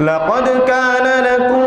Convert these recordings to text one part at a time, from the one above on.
لقد كان لكم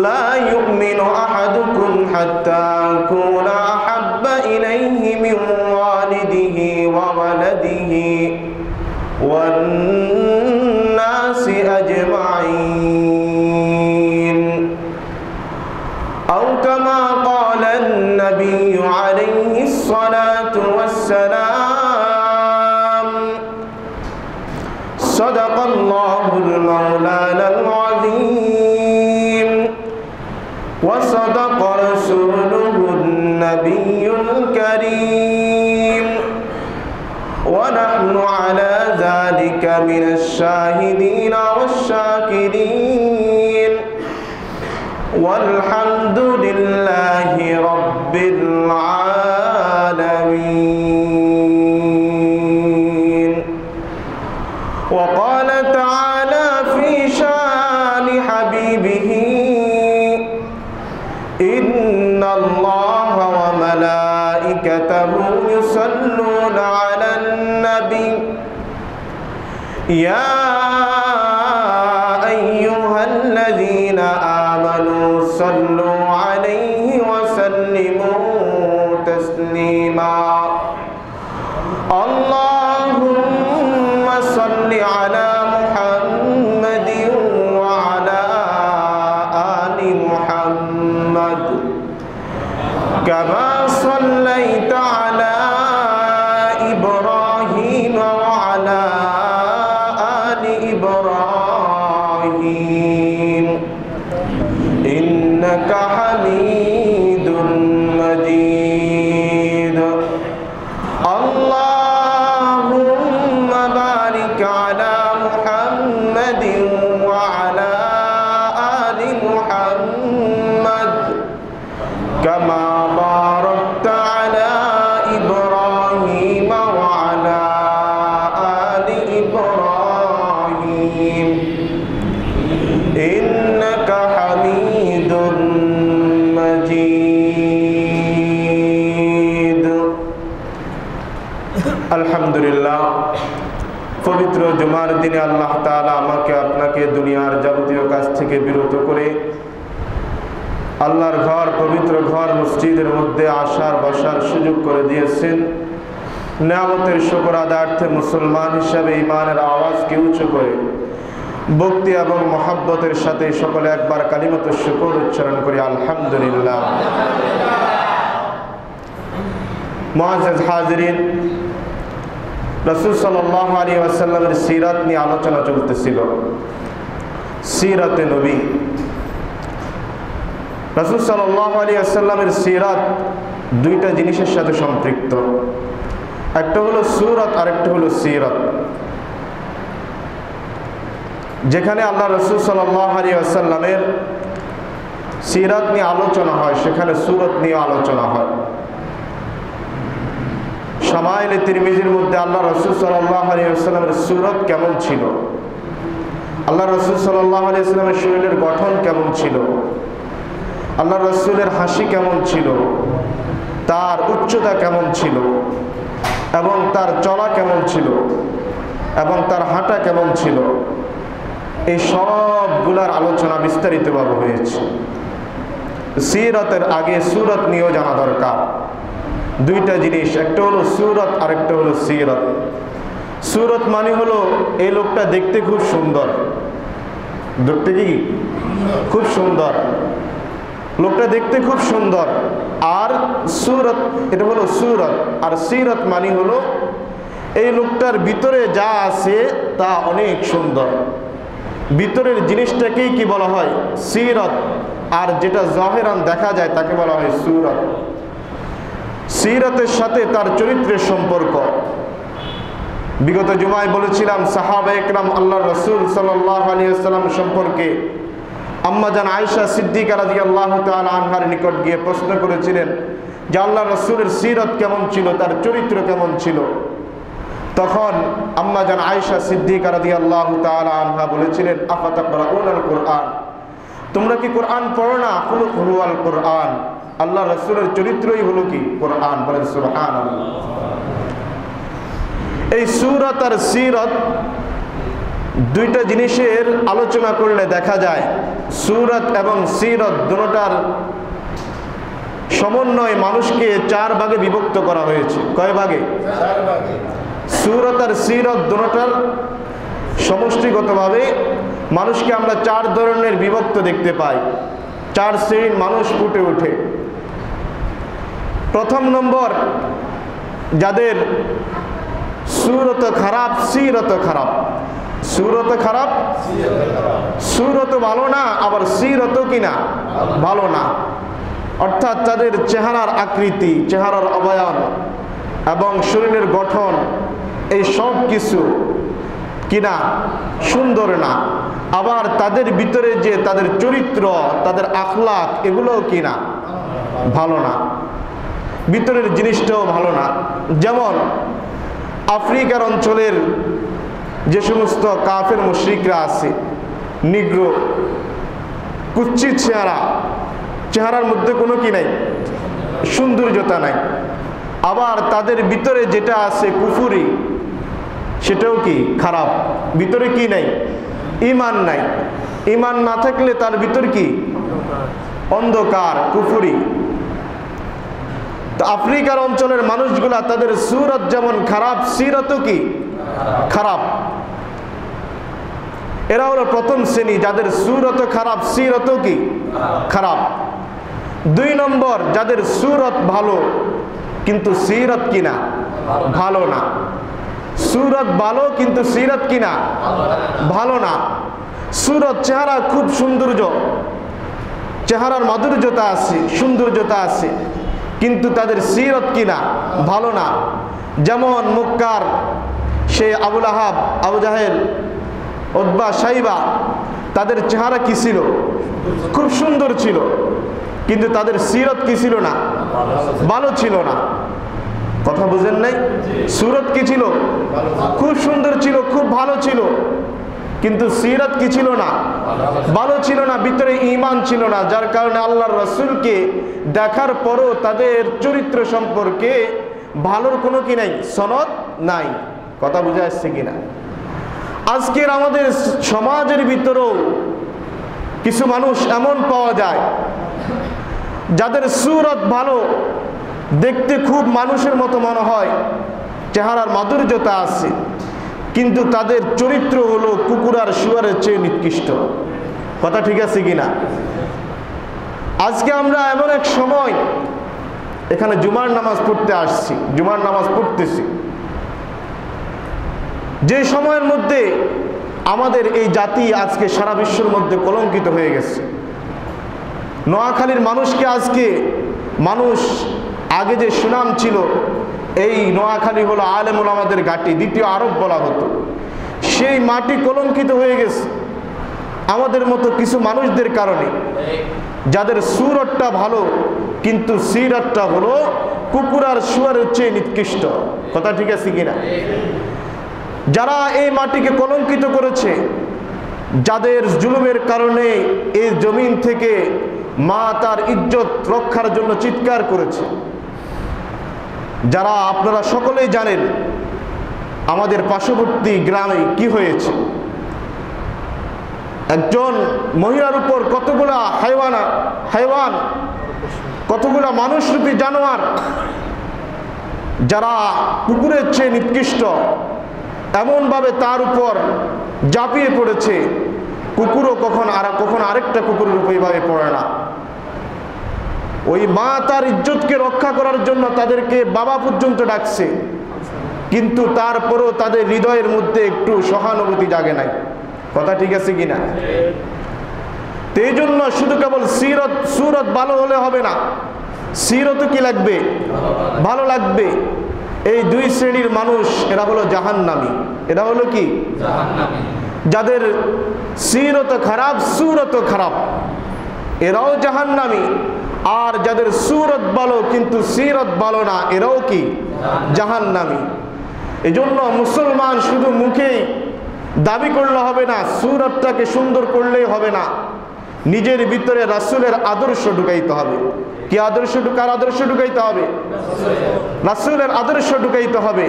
لا يؤمن أحدكم حتى من الشاهدين والشاكرين. والحمد لله رب العالمين. وقال تعالى في شان حبيبه إن الله وملائكته يصلون النبي Yeah. আলহামদুলিল্লাহ, পবিত্র জুমার দিনে আল্লাহ তাআলা আমাকে আপনাকে দুনিয়ার যাবতীয় কাজ থেকে বিরত করে আল্লাহর ঘর, পবিত্র ঘর, মসজিদের মধ্যে আসার বসার সুযোগ করে দিয়েছেন। নিয়ামতের শুকর আদার্থে মুসলমান হিসাবে ইমানের আওয়াজকে উঁচু করে ভক্তি এবং মহাব্বতের সাথে সকলে একবার কালিমত শুকর উচ্চারণ করি, আলহামদুলিল্লাহ। মহাজ হাজরিন রসুল সাল্লাহ আলী আসাল্লামের সিরাত নিয়ে আলোচনা চলতেছিল। সিরাতে নবী। রসুল সাল্লাহ আলী আসাল্লামের সিরাত দুইটা জিনিসের সাথে সম্পৃক্ত। একটা হলো সুরত, আরেকটা হলো সিরত। যেখানে আল্লাহ রসুল সাল্লাহ আলী আসাল্লামের সিরাত নিয়ে আলোচনা হয়, সেখানে সুরত নিয়ে আলোচনা হয়। সামাইলে তিরমিজির মধ্যে আল্লাহ রসুল সাল্লাহ আলিয়াল্লামের সুরত কেমন ছিল? আল্লাহ রসুল সাল্লাহ আলিয়াল্লামের শরীরের গঠন কেমন ছিল? আল্লাহ রসুলের হাসি কেমন ছিল? তার উচ্চতা কেমন ছিল? এবং তার চলা কেমন ছিল? এবং তার হাঁটা কেমন ছিল? এই সবগুলার আলোচনা বিস্তারিতভাবে হয়েছে। সিরতের আগে সুরত নিয়েও জানা দরকার। দুইটা জিনিস, একটা হলো সুরত আর একটা হলো সিরত। সুরত মানে হলো এই লোকটা দেখতে খুব সুন্দর। দেখতে কি? খুব সুন্দর। লোকটা দেখতে খুব সুন্দর। আর সুরত, এটা হলো সুরত। আর সিরত মানে হলো এই লোকটার ভিতরে যা আছে তা অনেক সুন্দর। ভিতরের জিনিসটাকেই কি বলা হয়? সিরত। আর যেটা জহেরান দেখা যায় তাকে বলা হয় সুরত। সিরতের সাথে তার চরিত্রের সম্পর্ক। বিগত জুমায় বলেছিলাম, সাহাবা একরাম আল্লাহ রসুল সাল্লাহ আলিয়াল্লাম সম্পর্কে। আম্মাজান আয়সা সিদ্দিকা রাজি আল্লাহ আনহার নিকট গিয়ে প্রশ্ন করেছিলেন যে আল্লাহ রসুলের সিরত কেমন ছিল, তার চরিত্র কেমন ছিল? তখন আম্মাজান আয়সা সিদ্দিকা রাজি আল্লাহ আনহা বলেছিলেন আফাতাকুল কোরআন তোমরা কি কোরআন পড়ো না? হুয়াল কোরআন আল্লাহ রসুলের চরিত্রই হলো কি? কোরআন। বলেন সুরহান এই সুরত আর সিরত দুইটা জিনিসের আলোচনা করলে দেখা যায় সুরত এবং সিরত দুটার সমন্বয় মানুষকে চার ভাগে বিভক্ত করা হয়েছে। কয় ভাগে। সুরত আর সিরত দুটার সমষ্টিগতভাবে মানুষকে আমরা চার ধরনের বিভক্ত দেখতে পাই। চার শ্রেণির মানুষ ফুটে ওঠে। প্রথম নম্বর, যাদের সুরত খারাপ, সিরত খারাপ। সুরত খারাপ, সুরত ভালো না, আবার সিরত কিনা ভালো না। অর্থাৎ তাদের চেহারার আকৃতি, চেহারার অবয়ন এবং শরীরের গঠন, এই সব কিছু কিনা সুন্দর না। আবার তাদের ভিতরে যে তাদের চরিত্র, তাদের আখলাক এগুলোও কিনা ভালো না। ভিতরের জিনিসটাও ভালো না। যেমন আফ্রিকার অঞ্চলের যে সমস্ত কাফের মুশ্রিকরা আছে, নিগ্র, কুচ্ছিত চেহারা, চেহারার মধ্যে কোনো কি নাই? সৌন্দর্যতা নাই। আবার তাদের ভিতরে যেটা আছে কুফুরি, সেটাও কি খারাপ? ভিতরে কি নাই? ইমান নাই। ইমান না থাকলে তার ভিতর কি? অন্ধকার, কুফুরি। তো আফ্রিকার অঞ্চলের মানুষগুলা তাদের সুরত যেমন খারাপ সিরত কি? খারাপ। এরা হলো প্রথম শ্রেণি, যাদের সুরত খারাপ সিরত কি? খারাপ। দুই নম্বর, যাদের সুরত ভালো, কিন্তু সিরত কিনা ভালো না। সুরত ভালো, কিন্তু সিরত কিনা ভালো না। সুরত চেহারা খুব সৌন্দর্য। চেহারার মাধুর্যতা আছে, সৌন্দর্যতা আছে। কিন্তু তাদের সিরত কিনা? ভালো না। যেমন মুক্কার, সে আবুল আহাব আবু জাহেল ওদ্বা সাইবা তাদের চেহারা কি ছিল? খুব সুন্দর ছিল। কিন্তু তাদের সিরত কি ছিল না? ভালো ছিল না। কথা বুঝেন নাই? সুরত কি ছিল? খুব সুন্দর ছিল, খুব ভালো ছিল। কিন্তু সিরত কি ছিল না? ভালো ছিল না, ভিতরে ইমান ছিল না। যার কারণে আল্লাহর রসুলকে দেখার পরও তাদের চরিত্র সম্পর্কে ভালোর কোনো কি নাই, সনদ নাই। কথা বুঝে আসছে কিনা? আজকের আমাদের সমাজের ভিতরেও কিছু মানুষ এমন পাওয়া যায়, যাদের সুরত ভালো, দেখতে খুব মানুষের মতো মনে হয়, চেহারার মাধুর্যতা আছে। কিন্তু তাদের চরিত্র হলো কুকুর আর শুয়ারের চেয়ে নিকৃষ্ট। কথা ঠিক আছে কিনা? আজকে আমরা এমন এক সময় এখানে জুমার নামাজ পড়তে আসছি, জুমার নামাজ পড়তেছি। যে সময়ের মধ্যে আমাদের এই জাতি আজকে সারা বিশ্বের মধ্যে কলঙ্কিত হয়ে গেছে। নোয়াখালীর মানুষকে আজকে মানুষ আগে যে সুনাম ছিল এই নোয়াখালী হলো আলেমুল আমাদের ঘাটি, দ্বিতীয় আরব বলা হতো। সেই মাটি কলঙ্কিত হয়ে গেছে। আমাদের মতো কিছু মানুষদের কারণে। যাদের সুরতটা ভালো, কিন্তু সিরতটা হলো কুকুর আর শুয়ারের চেয়ে নিকৃষ্ট। কথা ঠিক আছে কিনা? যারা এই মাটিকে কলঙ্কিত করেছে, যাদের জুলুমের কারণে এই জমিন থেকে মা তার ইজ্জত রক্ষার জন্য চিৎকার করেছে যারা আপনারা সকলেই জানেন আমাদের পার্শ্ববর্তী গ্রামে কি হয়েছে। একজন মহিলার উপর কতগুলা হাইওয়ানা, হাইওয়ান, কতগুলা মানুষরূপী জানোয়ার, যারা কুকুরের চেয়ে নিকৃষ্ট, এমনভাবে তার উপর জাপিয়ে পড়েছে, কুকুরও কখন আর, কখন আরেকটা কুকুরের উপর এইভাবে পড়ে না। ওই মা তার ইজ্জতকে রক্ষা করার জন্য তাদেরকে বাবা পর্যন্ত ডাকছে। কিন্তু তারপরও তাদের হৃদয়ের মধ্যে একটু সহানুভূতি জাগে নাই। কথা ঠিক আছে কিনা? এই জন্য শুধু কেবল সিরত সুরত ভালো হলে হবে না। সিরত কি লাগবে? ভালো লাগবে। এই দুই শ্রেণির মানুষ এরা হলো জাহান্নামি। এরা হলো কি? যাদের সিরত খারাপ সুরত খারাপ। এরাও জাহান্নামি। আর যাদের সুরত ভালো, কিন্তু সিরত ভালো না, এরাও কি? জাহান্নামি। এজন্য মুসলমান শুধু মুখেই দাবি করলে হবে না, সুরতটাকে সুন্দর করলেই হবে না। নিজের ভিতরে রাসুলের আদর্শ ঢুকাইতে হবে। কি আদর্শ ঢুকার আদর্শ ঢুকাইতে হবে? রাসুলের আদর্শ ঢুকাইতে হবে।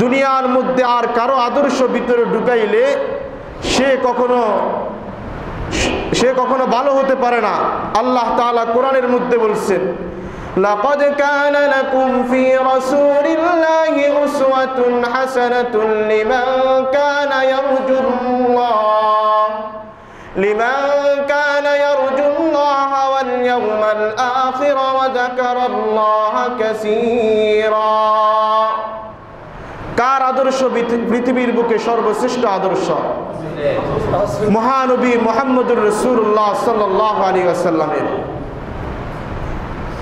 দুনিয়ার মধ্যে আর কারও আদর্শ ভিতরে ঢুকাইলে সে কখনো সে কখনো ভালো হতে পারে না আল্লাহ তাআলা কোরআনের মধ্যে বলছেন لقد كان لكم في رسول الله أسوة حسنة لمن كان يرجو الله لمن كان يرجو الله واليوم الآخر وذكر الله كثيرا কার আদর্শ পৃথিবীর বুকে সর্বশ্রেষ্ঠ আদর্শ মহানবী মোহাম্মদুর রসুল্লাহ সাল্লাহ আলী আসাল্লামের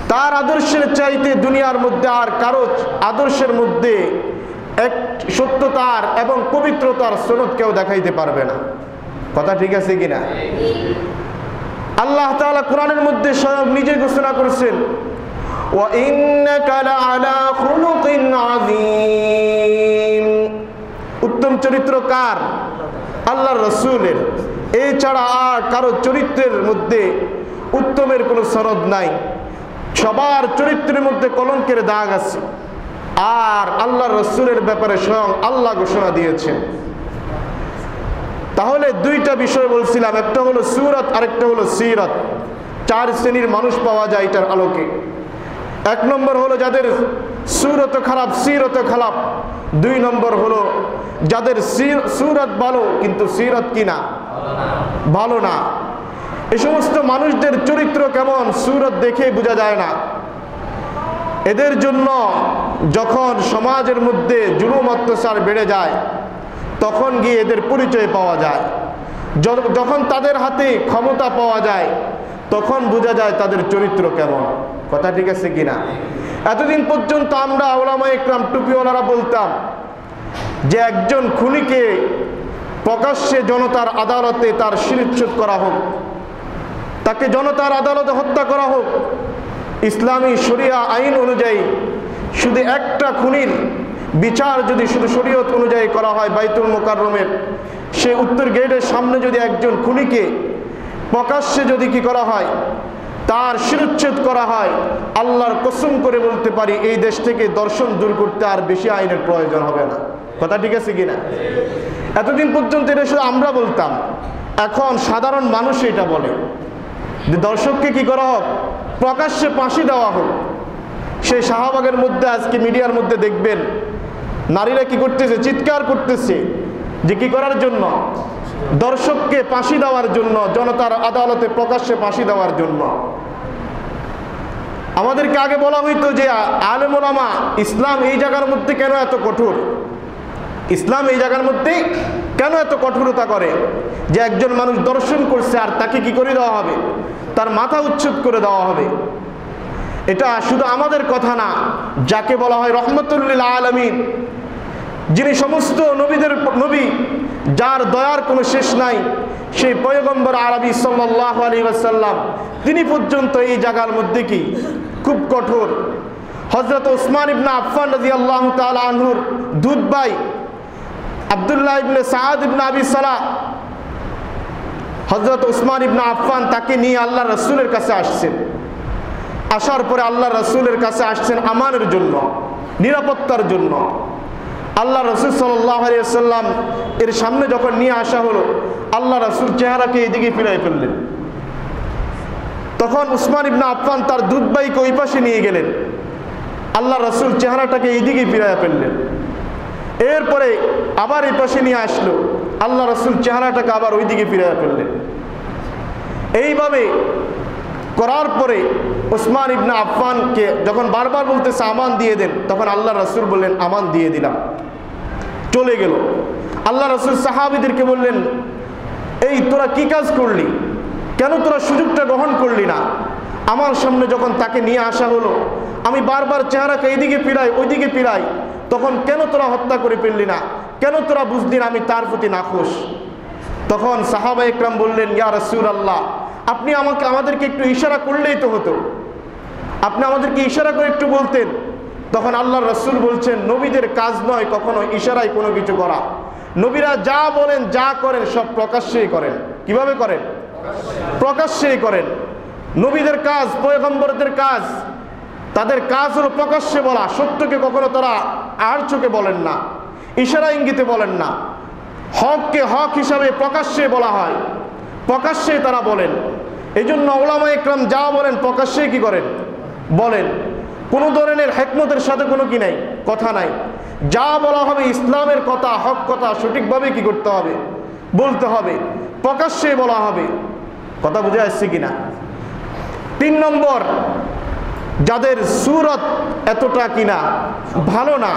তার আদর্শের চাইতে দুনিয়ার মধ্যে আর কারো আদর্শের মধ্যে এক সত্যতার এবং পবিত্রতার সনদ কেউ দেখাইতে পারবে না কথা ঠিক আছে কিনা আল্লাহ তাআলা কোরআনের মধ্যে স্বয়ং নিজে ঘোষণা করেছেন وَإِنَّكَ لَعَلَى خُلُقٍ عَظِيمٍ উত্তম চরিত্র কার? আল্লাহ রসুলের। এই ছাড়া আর কারও চরিত্রের মধ্যে উত্তমের কোনো সনদ নাই। সবার চরিত্রের মধ্যে কলঙ্কের দাগ আছে। আর আল্লাহ রসুলের ব্যাপারে স্বয়ং আল্লাহ ঘোষণা দিয়েছেন। তাহলে দুইটা বিষয় বলছিলাম। একটা হলো সুরত, আরেকটা হলো সিরত। চার শ্রেণির মানুষ পাওয়া যায় এটার আলোকে। এক নম্বর হলো যাদের সুরত খারাপ, সিরত খারাপ। দুই নম্বর হলো যাদের সুরত ভালো, কিন্তু সিরত কিনা ভালো না। এ সমস্ত মানুষদের চরিত্র কেমন? সুরত দেখে বোঝা যায় না। এদের জন্য যখন সমাজের মধ্যে জুলুম, অত্যাচার বেড়ে যায়, তখন গিয়ে এদের পরিচয় পাওয়া যায়। যখন তাদের হাতে ক্ষমতা পাওয়া যায়, তখন বোঝা যায় তাদের চরিত্র কেমন। কথা ঠিক আছে কিনা? এতদিন পর্যন্ত আমরা ওলামা ইকরাম টুপিওয়ালারা বলতাম যে একজন খুনিকে প্রকাশ্যে জনতার আদালতে তার শিরিচ্ছুত করা হোক, তাকে জনতার আদালতে হত্যা করা হোক, ইসলামী শরিয়া আইন অনুযায়ী শুধু একটা খুনির বিচার যদি শুধু শরীয়ত অনুযায়ী করা হয় বাইতুল মোকাররমের, সে উত্তর গেটের সামনে যদি একজন খুনিকে প্রকাশ্যে যদি কি করা হয়, তার শিরুচ্ছেদ করা হয়, আল্লাহর কসম করে বলতে পারি এই দেশ থেকে দর্শন দূর করতে আর বেশি আইনের প্রয়োজন হবে না। কথা ঠিক আছে কিনা? এতদিন পর্যন্ত এটা শুধু আমরা বলতাম। এখন সাধারণ মানুষ এটা বলে। যে দর্শককে কি করা হোক? প্রকাশ্যে ফাঁসি দেওয়া হোক। সেই শাহবাগের মধ্যে আজকে মিডিয়ার মধ্যে দেখবেন, নারীরা কি করতেছে, চিৎকার করতেছে যে কি করার জন্য? দর্শককে ফাঁসি দেওয়ার জন্য, জনতার আদালতে প্রকাশ্যে ফাঁসি দেওয়ার জন্য। আমাদেরকে আগে বলা হইতো যে আলেমোলামা, ইসলাম এই জায়গার মধ্যে কেন এত কঠোর? ইসলাম এই জায়গার মধ্যে কেন এত কঠোরতা করে? যে একজন মানুষ দর্শন করছে আর তাকে কি করে দেওয়া হবে? তার মাথা উচ্ছেদ করে দেওয়া হবে। এটা শুধু আমাদের কথা না, যাকে বলা হয় রহমতুল্লিল আলমিন, যিনি সমস্ত নবীদের নবী, যার দয়ার কোনো শেষ নাই, সেই পয়গম্বর আরবি সাল্লাহ আলী ওয়াসাল্লাম, তিনি পর্যন্ত এই জায়গার মধ্যে কি? খুব কঠোর। হজরত ওসমান ইবনা আফফান রাজি আল্লাহ তালা আনহুর দুধ ভাই আবদুল্লাহ ইবনে সাদ ইবনা আবি সালাহ হজরত উসমান ইবনা আফফান তাকে নিয়ে আল্লাহ রসুলের কাছে আসছেন। আসার পরে আল্লাহ রসুলের কাছে আসছেন আমানের জন্য, নিরাপত্তার জন্য। আল্লাহ রসুল সাল্লাম এর সামনে যখন নিয়ে আসা হলো, আল্লাহ রসুল চেহারাকে এদিকে ফিরাই ফেললেন। তখন উসমান ইবনা আফফান তার দুধবাইকে ওই পাশে নিয়ে গেলেন। আল্লাহ রসুল চেহারাটাকে এইদিকে ফিরাই ফেললেন। এরপরে আবার এই পাশে নিয়ে আসলো। আল্লাহ রসুল চেহারাটাকে আবার ওইদিকে ফিরে ফেললেন। এইভাবে করার পরে ওসমান ইবনা আফফানকে যখন বারবার বলতেছে, আমান দিয়ে দেন, তখন আল্লাহ রসুল বললেন, আমান দিয়ে দিলাম। চলে গেল। আল্লাহ রসুল সাহাবিদেরকে বললেন, এই তোরা কি কাজ করলি? কেন তোরা সুযোগটা গ্রহণ করলি না? আমার সামনে যখন তাকে নিয়ে আসা হলো, আমি বারবার চেহারাকে এইদিকে ফিরাই, ওইদিকে ফিরাই। তখন কেন তোরা হত্যা করে ফেললি না? কেন তোরা বুঝলি না আমি তার প্রতি নাখোশ? তখন সাহাবা ইকরাম বললেন, ইয়া রসুল আল্লাহ আপনি আমাকে, আমাদেরকে একটু ইশারা করলেই তো হতো। আপনি আমাদেরকে ইশারা করে একটু বলতেন। তখন আল্লাহ রসুল বলছেন, নবীদের কাজ নয় কখনো ইশারায় কোনো কিছু করা। নবীরা যা বলেন, যা করেন, সব প্রকাশ্যেই করেন। কীভাবে করেন? প্রকাশ্যেই করেন। নবীদের কাজ, পয়গম্বরদের কাজ তাদের কাজ হলো প্রকাশ্যে বলা, সত্যকে কখনো তারা আর চোখে বলেন না, ইশারা ইঙ্গিতে বলেন না। হককে হক হিসাবে প্রকাশ্যে বলা হয়, প্রকাশ্যে তারা বলেন। এই জন্য ওলামা ইকরাম যা বলেন প্রকাশ্যে কি করেন? বলেন, কোনো ধরনের হেকমতের সাথে কোনো কি নাই, কথা নাই। যা বলা হবে ইসলামের কথা, হক কথা, সঠিকভাবে কি করতে হবে? বলতে হবে, প্রকাশ্যে বলা হবে। কথা বুঝে আসছে কিনা? তিন নম্বর যাদের সুরত এতটা কিনা ভালো না,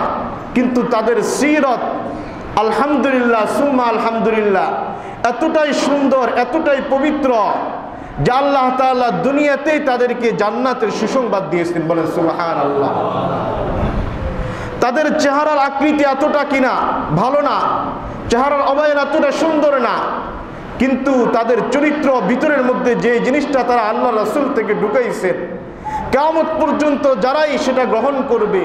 কিন্তু তাদের সিরত, আলহামদুলিল্লাহ, সুম্মা আলহামদুলিল্লাহ, এতটাই সুন্দর, এতটাই পবিত্র, যে আল্লাহ তাআলা দুনিয়াতেই তাদেরকে জান্নাতের সুসংবাদ দিয়েছেন বলেন সুবহান আল্লাহ তাদের চেহারার আকৃতি এতটা কিনা ভালো না, চেহারার অবয়ন এতটা সুন্দর না, কিন্তু তাদের চরিত্র ভিতরের মধ্যে যে জিনিসটা তারা আল্লাহ রসুল থেকে ঢুকাইছেন কেমন পর্যন্ত যারাই সেটা গ্রহণ করবে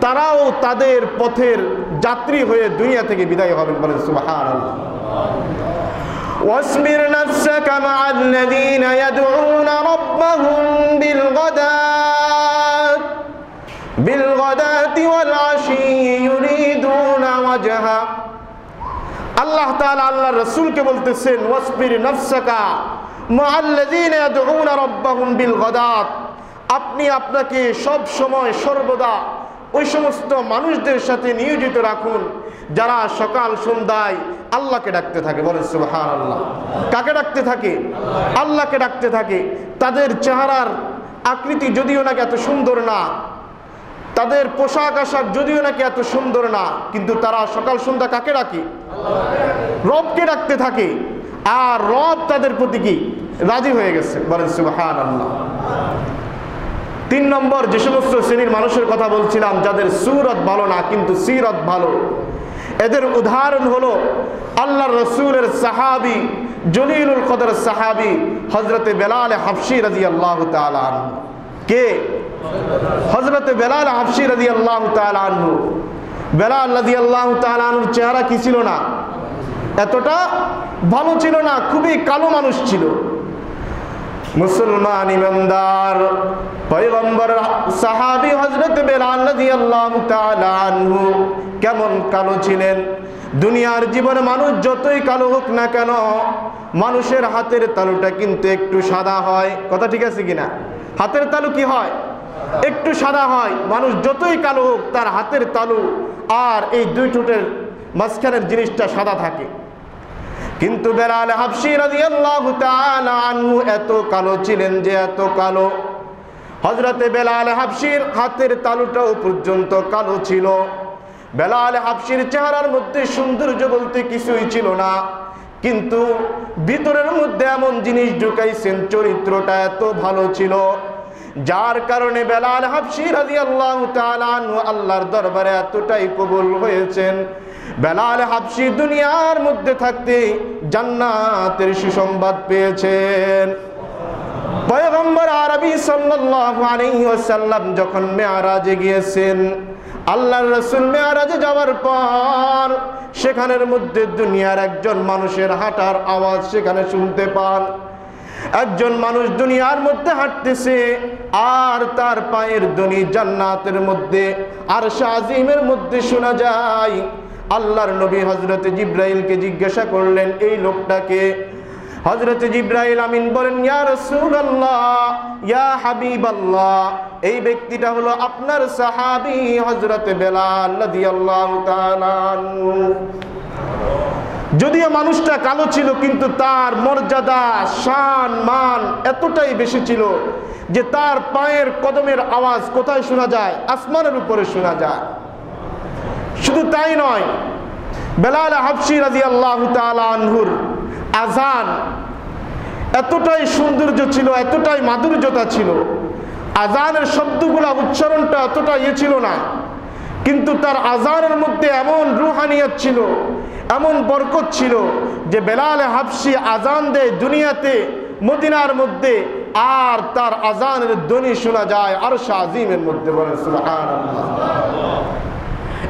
তারাও তাদের পথের যাত্রী হয়ে দুনিয়া থেকে বিদায় হবেন বলেন সুবাহান واصبر نفسك مع الذين يدعون ربهم بالغداة بالغداة والعشي يريدون وجهه আল্লাহ তাআলা আল্লাহ রসুলকে বলতেছেন ওয়াসবির নফসাকা মুআল্লাযীনা ইয়াদউনা রাব্বাহুম বিল গাদাত আপনি আপনাকে সব সময় সর্বদা ওই সমস্ত মানুষদের সাথে নিয়োজিত রাখুন, যারা সকাল সন্ধ্যায় আল্লাহকে ডাকতে থাকে। বলেন সুবহান আল্লাহ কাকে ডাকতে থাকে? আল্লাহকে ডাকতে থাকে। তাদের চেহারার আকৃতি যদিও নাকি এত সুন্দর না, তাদের পোশাক আশাক যদিও নাকি এত সুন্দর না, কিন্তু তারা সকাল সন্ধ্যা কাকে ডাকে? রবকে ডাকতে থাকে। আর রব তাদের প্রতি কি? রাজি হয়ে গেছে। বলেন সুবহান আল্লাহ তিন নম্বর যে সমস্ত শ্রেণির মানুষের কথা বলছিলাম, যাদের সুরত ভালো না, কিন্তু সিরত ভালো। এদের উদাহরণ হলো আল্লাহ রসুলের সাহাবি, জলিলুল কদর সাহাবি হজরতে বেলাল হাফসি রাজি আল্লাহ কে? হজরতে বেলাল হাফসি রাজি আল্লাহ বেলাল রাজি আল্লাহ তালানুর চেহারা কি ছিল না? এতটা ভালো ছিল না, খুবই কালো মানুষ ছিল। মুসলমান ইমানদার, পয়গম্বর সাহাবি হযরত বেলাল রাদিয়াল্লাহু তাআলা আনহু কেমন কালো ছিলেন? দুনিয়ার জীবনে মানুষ যতই কালো হোক না কেন, মানুষের হাতের তালুটা কিন্তু একটু সাদা হয়। কথা ঠিক আছে কিনা? হাতের তালু কি হয়? একটু সাদা হয়। মানুষ যতই কালো হোক, তার হাতের তালু আর এই দুই ঠোঁটের মাঝখানের জিনিসটা সাদা থাকে। কিন্তু বেলাল হাফসি রাদিয়াল্লাহু তাআলা আনহু এত কালো ছিলেন যে এত কালো। হযরতে বেলাল হাফসির হাতের তালুটাও পর্যন্ত কালো ছিল। বেলাল হাফসির চেহারার মধ্যে সৌন্দর্য বলতে কিছুই ছিল না। কিন্তু ভিতরের মধ্যে এমন জিনিস ঢুকাইছেন, চরিত্রটা এত ভালো ছিল। যার কারণে বেলাল হাফসি রাদিয়াল্লাহু তাআলা আনহু আল্লাহর দরবারে এতটাই কবুল হয়েছেন বেলাল হাবশি দুনিয়ার মধ্যে থাকতে জান্নাতের সুসংবাদ পেয়েছেন। পয়গম্বর আরবি সাল্লাল্লাহু আলাইহি ওয়াসাল্লাম যখন মেয়ারাজে গিয়েছেন, আল্লাহর রাসূল মেয়ারাজে যাওয়ার পর সেখানের মধ্যে দুনিয়ার একজন মানুষের হাঁটার আওয়াজ সেখানে শুনতে পান। একজন মানুষ দুনিয়ার মধ্যে হাঁটতেছে আর তার পায়ের ধ্বনি জান্নাতের মধ্যে আর শাজিমের মধ্যে শোনা যায়। আল্লাহর নবী হজরত জিব্রাইলকে জিজ্ঞাসা করলেন, এই লোকটাকে হজরত জিব্রাইল আমিন বলেন, ইয়া এই ব্যক্তিটা হলো আপনার সাহাবী আনহু। যদিও মানুষটা কালো ছিল, কিন্তু তার মর্যাদা, শান, মান এতটাই বেশি ছিল যে তার পায়ের কদমের আওয়াজ কোথায় শোনা যায়? আসমানের উপরে শোনা যায়। শুধু তাই নয়, বেলাল হাফসি রাজি আল্লাহ আনহুর আজান এতটাই সৌন্দর্য ছিল, এতটাই মাধুর্যতা ছিল আজানের শব্দগুলা উচ্চারণটা এতটা ইয়ে ছিল না, কিন্তু তার আজানের মধ্যে এমন রুহানিয়ত ছিল, এমন বরকত ছিল যে বেলাল হাফসি আজান দেয় দুনিয়াতে, মদিনার মধ্যে, আর তার আজানের ধ্বনি শোনা যায় আর আজিমের মধ্যে বলেন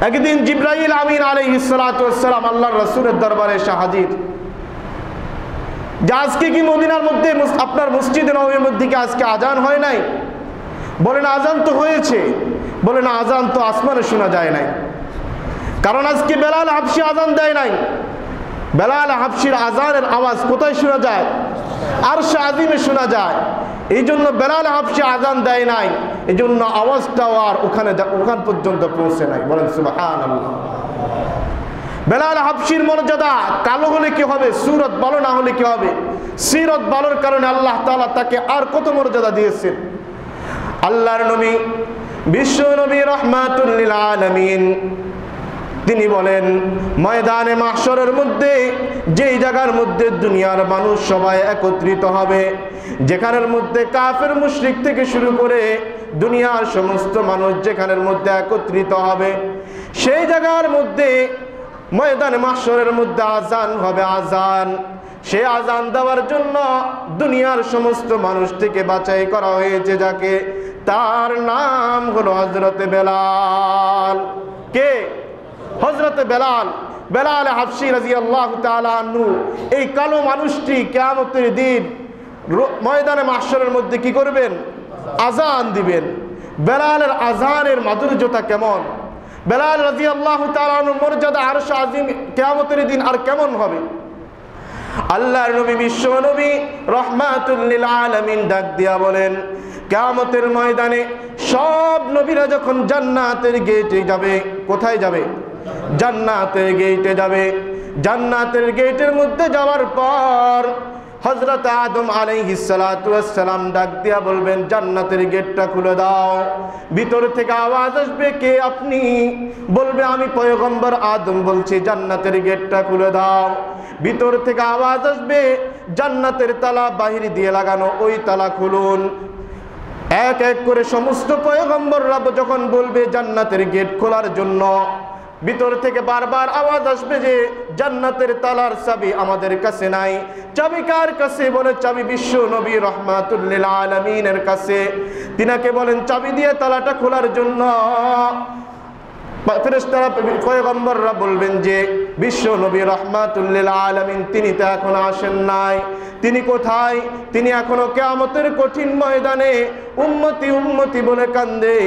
একদিন জিব্রাইল আমিন আলাইহিস সালাতু ওয়াসসালাম আল্লাহর রাসূলের দরবারে এসে হাজির যে আজকে কি মদিনার মধ্যে আপনার মসজিদে নবীর মধ্যে কি আজকে আজান হয় নাই? বলেন আজান তো হয়েছে। বলেন আজান তো আসমানে শোনা যায় নাই। কারণ আজকে বেলাল হাফসি আজান দেয় নাই। বেলাল হাফসির আজানের আওয়াজ কোথায় শোনা যায়? আর সে আজিমে শোনা যায়। এই জন্য বেলাল হাফসি আজান দেয় নাই। এই জন্য আওয়াজটাও আর ওখানে ওখান পর্যন্ত পৌঁছে নাই। বলেন বেলাল হাফসির মর্যাদা কালো হলে কি হবে? সুরত ভালো না হলে কি হবে? সিরত ভালোর কারণে আল্লাহ তাআলা তাকে আর কত মর্যাদা দিয়েছেন? আল্লাহর নবী, বিশ্ব নবী রহমাতুল্লিল আলামিন তিনি বলেন, ময়দানে মাহশরের মধ্যে, যেই জায়গার মধ্যে দুনিয়ার মানুষ সবাই একত্রিত হবে, যেখানের মধ্যে কাফের, মুশরিক থেকে শুরু করে দুনিয়ার সমস্ত মানুষ যেখানের মধ্যে একত্রিত হবে, সেই জায়গার মধ্যে, ময়দানে মাহশরের মধ্যে আজান হবে আজান। সে আজান দেওয়ার জন্য দুনিয়ার সমস্ত মানুষ থেকে বাছাই করা হয়েছে যাকে, তার নাম হলো হজরতে বেলাল। কে? হজরতে বেলাল বেলাল হাফসি রাজি আল্লাহ তালু এই কালো মানুষটি কেয়ামতের দিন ময়দানে মাসরের মধ্যে কি করবেন? আজান দিবেন। বেলালের আজানের মাধুর্যতা কেমন? বেলাল রাজি আল্লাহ তালুর মর্যাদা আরশ আজিম কেয়ামতের দিন আর কেমন হবে? আল্লাহর নবী, বিশ্ব নবী রহমাতুল্লিল আলামিন ডাক দিয়া বলেন, কিয়ামতের ময়দানে সব নবীরা যখন জান্নাতের গেটে যাবে, কোথায় যাবে? জান্নাতের গেটে যাবে। জান্নাতের গেটের মধ্যে যাওয়ার পর হজরত আদম আলাইহিস সালাতু সালাম ডাক দিয়া বলবেন, জান্নাতের গেটটা খুলে দাও। ভিতর থেকে আওয়াজ আসবে, কে আপনি? বলবে, আমি পয়গম্বর আদম বলছি, জান্নাতের গেটটা খুলে দাও। ভিতর থেকে আওয়াজ আসবে, জান্নাতের তালা বাহির দিয়ে লাগানো, ওই তালা খুলুন। এক এক করে সমস্ত পয়গম্বররা যখন বলবে, জান্নাতের গেট খোলার জন্য ভিতর থেকে বারবার আওয়াজ আসবে যে জান্নাতের তালার চাবি আমাদের কাছে নাই। চাবি কার কাছে? বলে চাবি বিশ্ব নবী রহমাতুল্লিল আলমিনের কাছে। তিনাকে বলেন, চাবি দিয়ে তালাটা খোলার জন্য। ফেরেশতারা, পয়গম্বররা বলবেন যে, বিশ্ব নবী রহমাতুল্লিল আলামিন, তিনি তো এখন আসেন নাই। তিনি কোথায়? তিনি এখনও কেয়ামতের কঠিন ময়দানে উম্মতি উম্মতি বলে কান্দে।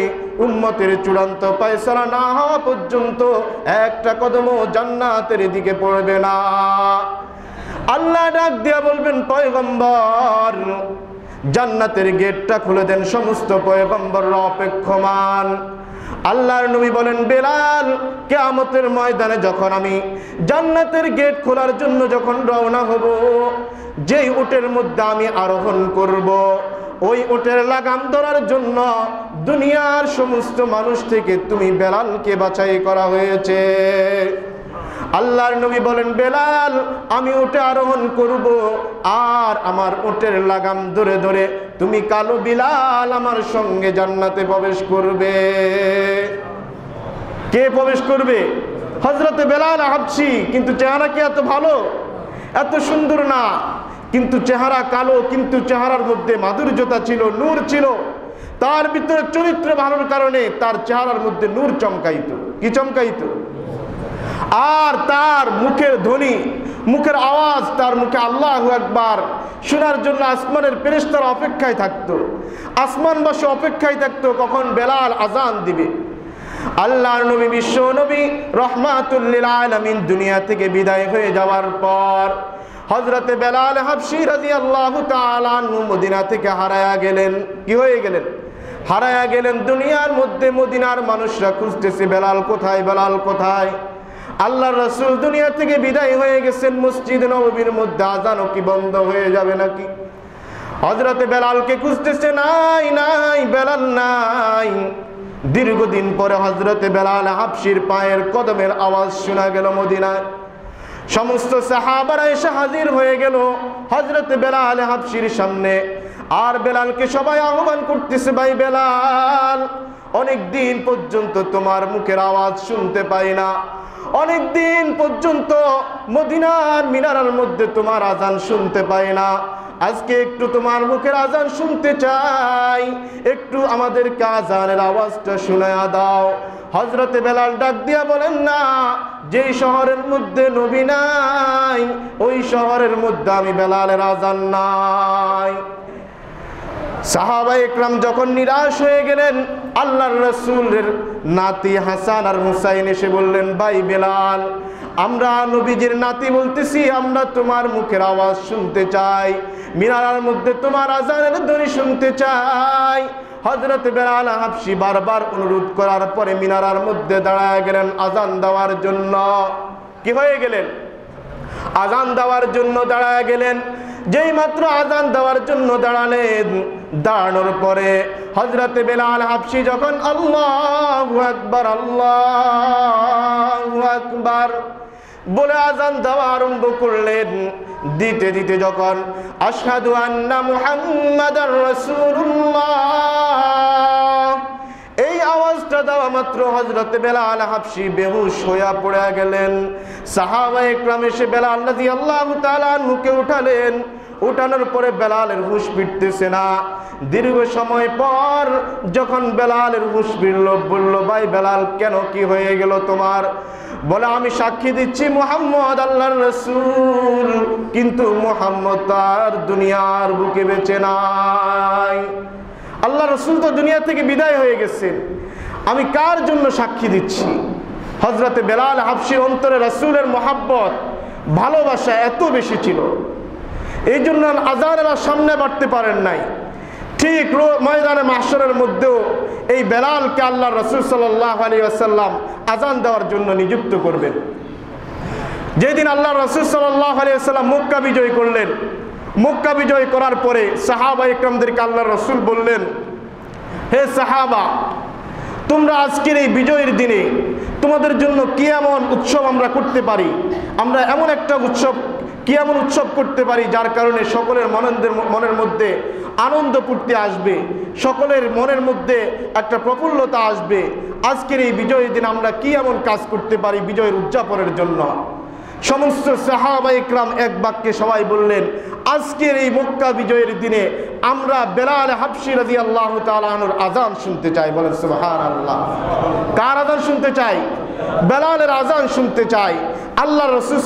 উম্মতের চূড়ান্ত পায়সারা না হওয়া পর্যন্ত একটা কদমও জান্নাতের দিকে পড়বে না। আল্লাহ ডাক দিয়া বলবেন, পয়গম্বর, জান্নাতের গেটটা খুলে দেন সমস্ত পয়গম্বররা অপেক্ষমান। আল্লাহর নবী বলেন, বেলাল, কেয়ামতের ময়দানে যখন আমি জান্নাতের গেট খোলার জন্য যখন রওনা হব, যেই উটের মধ্যে আমি আরোহণ করব ওই উটের লাগাম ধরার জন্য দুনিয়ার সমস্ত মানুষ থেকে তুমি বেলালকে বাছাই করা হয়েছে। আল্লাহর নবী বলেন, বেলাল, আমি উঠে আরোহণ করব আর আমার উটের লাগাম ধরে ধরে তুমি কালো বিলাল আমার সঙ্গে জান্নাতে প্রবেশ করবে। কে প্রবেশ করবে? হজরতে বেলাল হাবছি কিন্তু চেহারা কি এত ভালো? এত সুন্দর না। কিন্তু চেহারা কালো, কিন্তু চেহারার মধ্যে মাধুর্যতা ছিল, নূর ছিল। তার ভিতরে চরিত্র ভালোর কারণে তার চেহারার মধ্যে নূর চমকাইত। কি চমকাইত? আর তার মুখের ধ্বনি, মুখের আওয়াজ, তার মুখে আল্লাহ একবার শোনার জন্য আসমানের পেরেস্তার অপেক্ষায় থাকতো। আসমানবাসী অপেক্ষায় থাকতো, কখন বেলাল আজান দিবে। আল্লাহর নবী, বিশ্ব নবী রহমাতুল্লিল আলামিন দুনিয়া থেকে বিদায় হয়ে যাওয়ার পর হজরতে বেলাল হাবশি রাজি আল্লাহ মদিনা থেকে হারায়া গেলেন। কি হয়ে গেলেন? হারায়া গেলেন দুনিয়ার মধ্যে মদিনার মানুষরা খুঁজতেছে, বেলাল কোথায় বেলাল কোথায়? আল্লাহ রসুল দুনিয়া থেকে বিদায় হয়ে গেছেন মসজিদ নবীর মধ্যে। আজানও কি বন্ধ হয়ে যাবে নাকি? হজরতে বেলালকে খুঁজতেছে, নাই নাই, বেলাল নাই। দীর্ঘদিন পরে হজরতে বেলাল হাফসির পায়ের কদমের আওয়াজ শোনা গেল মদিনায়। সমস্ত সাহাবারা এসে হাজির হয়ে গেল হজরত বেলাল হাফসির সামনে। আর বেলালকে সবাই আহ্বান করতেছে, ভাই বেলাল অনেক দিন পর্যন্ত তোমার মুখের আওয়াজ শুনতে পাই না। অনেক দিন পর্যন্ত মদিনার মিনারার মধ্যে তোমার আজান শুনতে পাই না। আজকে একটু তোমার মুখের আজান শুনতে চাই। একটু আমাদেরকে আজানের আওয়াজটা শোনায়া দাও। হজরতে বেলাল ডাক দিয়া বলেন, না, যেই শহরের মধ্যে নবী নাই, ওই শহরের মধ্যে আমি বেলালের আজান নাই। সাহাবা একরাম যখন নিরাশ হয়ে গেলেন, আল্লাহর রসুলের নাতি হাসান আর হুসাইন এসে বললেন, ভাই বেলাল, আমরা নবীজির নাতি বলতেছি, আমরা তোমার মুখের আওয়াজ শুনতে চাই, মিনারার মধ্যে তোমার আজানের ধ্বনি শুনতে চাই। হজরত বেলাল হাফসি বারবার অনুরোধ করার পরে মিনারার মধ্যে দাঁড়ায় গেলেন আজান দেওয়ার জন্য। কি হয়ে গেলেন? আজান দেওয়ার জন্য দাঁড়ায় গেলেন। যেই মাত্র আজান দেওয়ার জন্য দাঁড়ালেন, দাঁড়ানোর পরে হজরতে বেলাল হাফসি যখন আল্লাহ আকবার আল্লাহ আকবার বলে আজান দেওয়া আরম্ভ করলেন, দিতে দিতে যখন আশহাদু আন্না মুহাম্মাদার রাসূলুল্লাহ এই আওয়াজটা দেওয়া মাত্র হজরত বেলাল হাফসি বেহুশ হইয়া পড়ে গেলেন। সাহাবা একরাম এসে বেলাল রাজি আল্লাহ তালা মুখে উঠালেন। উঠানোর পরে বেলালের হুশ ফিরতেছে না। দীর্ঘ সময় পর যখন বেলালের হুশ ফিরল, বলল, ভাই বেলাল, কেন কি হয়ে গেল তোমার? বলে, আমি সাক্ষী দিচ্ছি মোহাম্মদ আল্লাহর রসুল, কিন্তু মোহাম্মদ তার দুনিয়ার বুকে বেঁচে নাই। আল্লাহ রসুল তো দুনিয়া থেকে বিদায় হয়ে গেছে আমি কার জন্য সাক্ষী দিচ্ছি? হজরতে বেলাল হাফসির অন্তরে রসুলের মোহাব্বত, ভালোবাসা এত বেশি ছিল। এই জন্য আজানেরা সামনে বাড়তে পারেন নাই। ঠিক ময়দানে মাসরের মধ্যেও এই বেলালকে আল্লাহ রসুল সাল্লাহ আলী আসাল্লাম আজান দেওয়ার জন্য নিযুক্ত করবেন। যেদিন আল্লাহ রসুল সাল্লাহ আলী আসাল্লাম মক্কা বিজয় করলেন। মুক্কা বিজয় করার পরে সাহাবা ইকরামদেরকে আল্লাহ রসুল বললেন, হে সাহাবা তোমরা আজকের এই বিজয়ের দিনে তোমাদের জন্য কি এমন উৎসব আমরা করতে পারি? আমরা এমন একটা উৎসব কি এমন উৎসব করতে পারি যার কারণে সকলের মনন্দের মনের মধ্যে আনন্দ পূর্তি আসবে, সকলের মনের মধ্যে একটা প্রফুল্লতা আসবে। আজকের এই বিজয়ের দিন আমরা কি এমন কাজ করতে পারি বিজয়ের উদযাপনের জন্য? সমস্ত সাহাবা ইকরাম এক বাক্যে সবাই বললেন, আজকের এই মক্কা বিজয়ের দিনে আমরা বেলাল হাফসি রাজি আল্লাহ তালানুর আজান শুনতে চাই, বলেন সুবহান আল্লাহ কার আজান শুনতে চাই? বেলালের আজান শুনতে চাই। আল্লাহ রসুল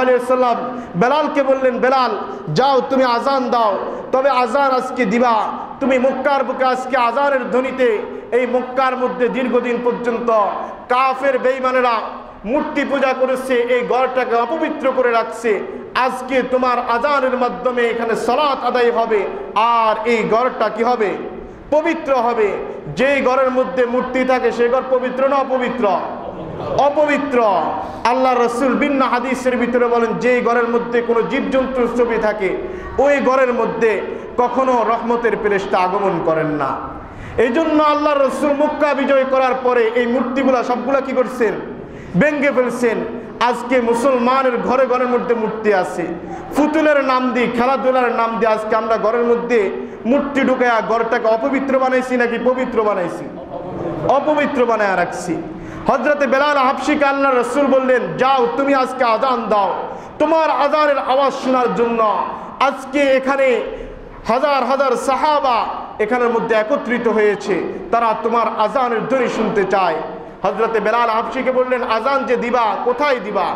আলিয়াল্লাম বেলালকে বললেন, বেলাল, যাও, তুমি আজান দাও। তবে আজান আজকে দিবা। তুমি মক্কার বুকে আজকে আজানের ধ্বনিতে এই মক্কার মধ্যে দীর্ঘদিন পর্যন্ত কাফের বেইমানেরা মূর্তি পূজা করেছে, এই গড়টাকে অপবিত্র করে রাখছে। আজকে তোমার আজানের মাধ্যমে এখানে সলাৎ আদায় হবে, আর এই গড়টা কি হবে? পবিত্র হবে। যেই ঘরের মধ্যে মূর্তি থাকে, সে ঘর পবিত্র না অপবিত্র? অপবিত্র। আল্লাহ রসুল বিন্না হাদিসের ভিতরে বলেন, যেই ঘরের মধ্যে কোনো জীবজন্তুর ছবি থাকে, ওই ঘরের মধ্যে কখনো রহমতের পেরেশটা আগমন করেন না। এই জন্য আল্লাহ রসুল মুক্কা বিজয় করার পরে এই মূর্তিগুলা সবগুলা কি করছেন? ভেঙ্গে ফেলছেন। আজকে মুসলমানের ঘরে ঘরের মধ্যে মূর্তি আছে। ফুতুলের নাম দিয়ে, খেলাধুলার নাম দিয়ে আজকে আমরা ঘরের মধ্যে মূর্তি ঢুকায়া ঘরটাকে অপবিত্র বানাইছি নাকি পবিত্র বানাইছি? অপবিত্র বানায় রাখছি। হজরতে বেলাল হাফসিকে আল্লাহ রসুল বললেন, যাও, তুমি আজকে আজান দাও। তোমার আজানের আওয়াজ শোনার জন্য আজকে এখানে হাজার হাজার সাহাবা এখানের মধ্যে একত্রিত হয়েছে। তারা তোমার আজানের ধ্বনি শুনতে চায়। হজরতে বেলাল হাফসিকে বললেন আজান যে দিবা, কোথায় দিবা?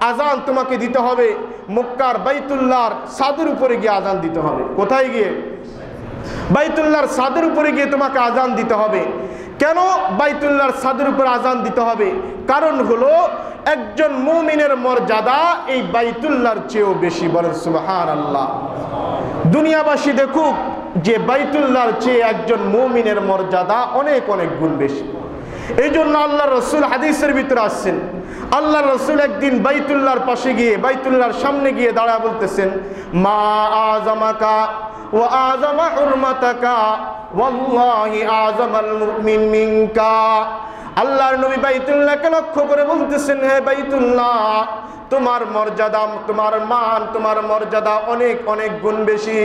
আজান তোমাকে দিতে হবে মক্কার বাইতুল্লাহর সাদের উপরে গিয়ে আজান দিতে হবে। কোথায় গিয়ে? বাইতুল্লাহর সাদের উপরে গিয়ে তোমাকে আজান দিতে হবে। কেন বাইতুল্লাহর সাদের উপরে আজান দিতে হবে? কারণ হলো একজন মুমিনের মর্যাদা এই বাইতুল্লাহর চেয়েও বেশি। বলেন সুবহান আল্লাহ দুনিয়াবাসী দেখুক যে বাইতুল্লাহর চেয়ে একজন মুমিনের মর্যাদা অনেক অনেক গুণ বেশি। এই জন্য আল্লাহ রসুল হাদিসের ভিতরে আসছেন। আল্লাহ রসুল একদিন বাইতুল্লার পাশে গিয়ে বাইতুল্লার সামনে গিয়ে দাঁড়া বলতেছেন, মা আজামাকা ও আজামা উর্মাতাকা, ওয়াল্লাহি আজামাল মুমিন মিনকা। আল্লাহর নবী বাইতুল্লাহকে লক্ষ্য করে বলতেছেন, হে বাইতুল্লাহ তোমার মর্যাদা তোমার মান তোমার মর্যাদা অনেক অনেক গুণ বেশি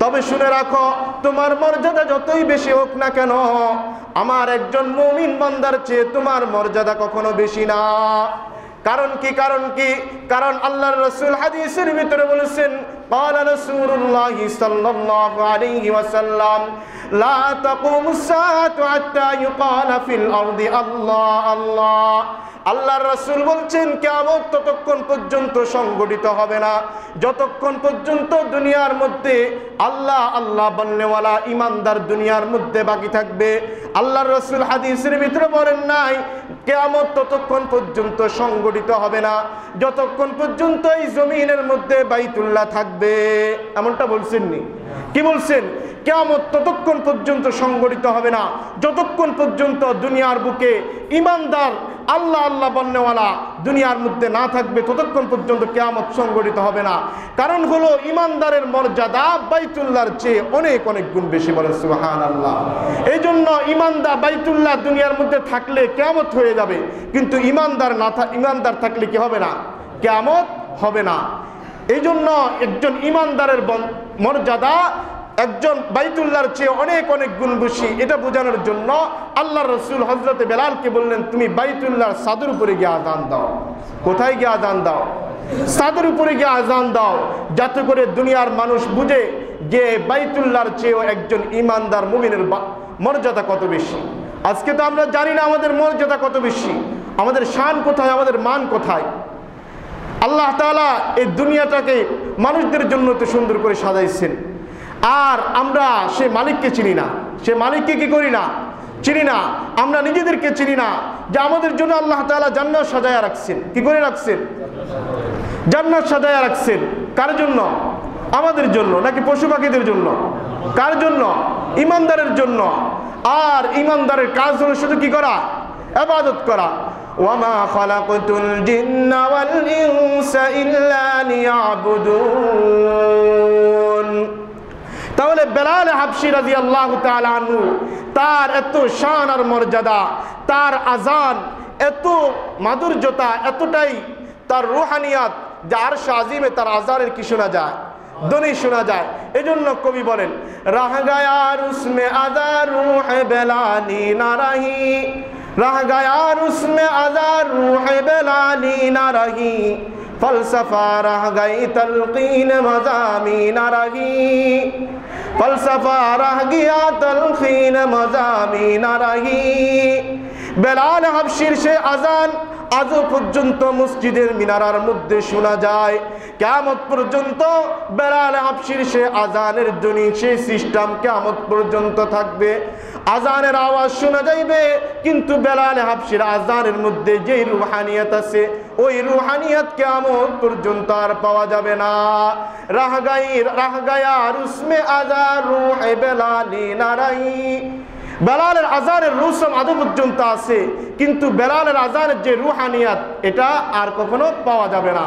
তবে শুনে রাখো তোমার মর্যাদা যতই বেশি হোক না কেন আমার একজন মুমিন বান্দার চেয়ে তোমার মর্যাদা কখনো বেশি না কারণ কি কারণ কি কারণ আল্লাহর রসুল হাদিসের ভিতরে বলেছেন قال رسول الله صلى الله عليه وسلم لا تقوم الساعة حتى يقال في الأرض الله الله আল্লাহর রসুল বলছেন কেমন ততক্ষণ পর্যন্ত সংগঠিত হবে না। যতক্ষণ পর্যন্ত দুনিয়ার মধ্যে আল্লাহ আল্লাহ বলনেওয়ালা ইমানদার দুনিয়ার মধ্যে বাকি থাকবে। আল্লাহর রসুল হাদিসের ভিতরে বলেন নাই, কেয়ামত ততক্ষণ পর্যন্ত সংগঠিত হবে না। যতক্ষণ পর্যন্ত এই জমিনের মধ্যে বাইতুল্লাহ থাকবে। এমনটা বলছেননি। কি বলছেন? কেয়ামত ততক্ষণ পর্যন্ত সংগঠিত হবে না। যতক্ষণ পর্যন্ত দুনিয়ার বুকে ইমানদার আল্লাহ আল্লাহ বন্যওয়ালা দুনিয়ার মধ্যে না থাকবে, ততক্ষণ পর্যন্ত কেয়ামত সংগঠিত হবে না। কারণ হলো ইমানদারের মর্যাদা বাইতুল্লাহর চেয়ে অনেক অনেক গুণ বেশি বলে সুহান আল্লাহ এই জন্য ইমানদার বাইতুল্লাহ দুনিয়ার মধ্যে থাকলে কেয়ামত হয়ে যাবে, কিন্তু ইমানদার না ইমানদার থাকলে কি হবে না? কেয়ামত হবে না। এই জন্য একজন ইমানদারের মর্যাদা একজন বাইতুল্লাহর চেয়ে অনেক অনেক গুণ বেশি। এটা বোঝানোর জন্য আল্লাহ রসুল হজরতে বেলালকে বললেন, তুমি বাইতুল্লাহর সাদুর উপরে গিয়ে আজান দাও। কোথায় গিয়ে আজান দাও? সাদুর উপরে গিয়ে আজান দাও, যাতে করে দুনিয়ার মানুষ বুঝে যে বাইতুল্লাহর চেয়েও একজন ইমানদার মুমিনের মর্যাদা কত বেশি। আজকে তো আমরা জানি না আমাদের মর্যাদা কত বেশি, আমাদের শান কোথায়, আমাদের মান কোথায়। আল্লাহ তাআলা এই দুনিয়াটাকে মানুষদের জন্য তো সুন্দর করে সাজাইছেন। আর আমরা সে মালিককে চিনি না। সে মালিককে কি করি না? চিনি না। আমরা নিজেদেরকে চিনি না। যে আমাদের জন্য আল্লাহ তালা জান্নাত সাজায়া রাখছেন। কি করে রাখছেন? জান্নাত সাজায়া রাখছেন। কার জন্য? আমাদের জন্য, নাকি পশু পাখিদের জন্য? কার জন্য? ইমানদারের জন্য। আর ইমানদারের কাজ হলো শুধু কি করা? আবাদত করা। ওয়ামা ইল্লা তাহলে বেলাল হাবশি রাজি আল্লাহ আনহু, তার এত শান আর মর্যাদা, তার আজান এত মাধুর্যতা, এতটাই তার রুহানিয়াত যার শাজিমে তার আজানের কি শোনা যায়? ধ্বনি শোনা যায়। এজন্য কবি বলেন রাহ গায়ার উসমে আজার রুহ বেলানি নারাহি রাহ উসমে আজার রুহ বেলানি নারাহি ফলসফা রাহ গাই তলকিন মজামি নারাহি ফলসফা রাহ গিয়া তলখিন মজামি নারাহি বেলাল হাবশির সে আজান আজও পর্যন্ত মসজিদের মিনারার মধ্যে শোনা যায় কেমত পর্যন্ত বেলাল হাবশির সে আজানের ধ্বনি, সেই সিস্টেম কেমত পর্যন্ত থাকবে। আজানের আওয়াজ শোনা যাইবে, কিন্তু বেলাল হাফসির আজানের মধ্যে যেই রুহানিয়ত আছে, ওই রুহানিয়ত কেমত পর্যন্ত আর পাওয়া যাবে না। রাহগাই রাহগায়া রুসমে আজার, রুহে বেলালি নারাই। বেলালের আজানের রুসম আদৌ পর্যন্ত আছে, কিন্তু বেলালের আজানের যে রুহানিয়াত, এটা আর কখনো পাওয়া যাবে না।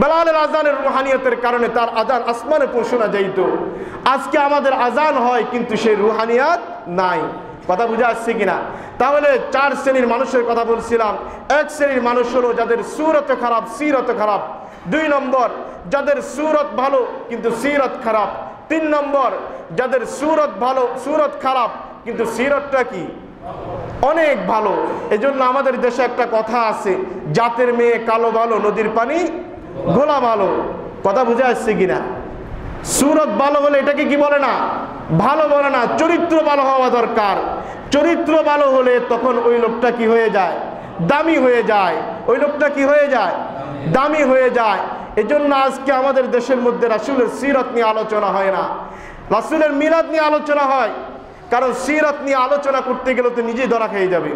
বেলালের আজানের রুহানিয়তের কারণে তার আজান আসমানে পৌঁছানো যাইত। আজকে আমাদের আজান হয়, কিন্তু সেই রুহানিয়াত নাই। কথা বুঝে আসছে কিনা? তাহলে চার শ্রেণির মানুষের কথা বলছিলাম। এক শ্রেণির মানুষ হলো যাদের সুরত খারাপ, সিরত খারাপ। দুই নম্বর, যাদের সুরত ভালো, কিন্তু সিরত খারাপ। তিন নম্বর, যাদের সুরত ভালো, সুরত খারাপ কিন্তু সিরতটা কি? অনেক ভালো। এজন্য আমাদের দেশে একটা কথা আছে, জাতের মেয়ে কালো ভালো, নদীর পানি গোলা ভালো। কথা বুঝে আসছে কিনা? সুরত ভালো হলে এটাকে কি বলে না? ভালো বলে না, চরিত্র ভালো হওয়া দরকার। চরিত্র ভালো হলে তখন ওই লোকটা কি হয়ে যায়? দামি হয়ে যায়। ওই লোকটা কি হয়ে যায়? দামি হয়ে যায়। এজন্য আজকে আমাদের দেশের মধ্যে রাসুলের সিরত নিয়ে আলোচনা হয় না। রাসুলের মিরাত নিয়ে আলোচনা হয়। কারণ সিরত নিয়ে আলোচনা করতে গেলে তো নিজেই ধরা খেয়ে যাবে।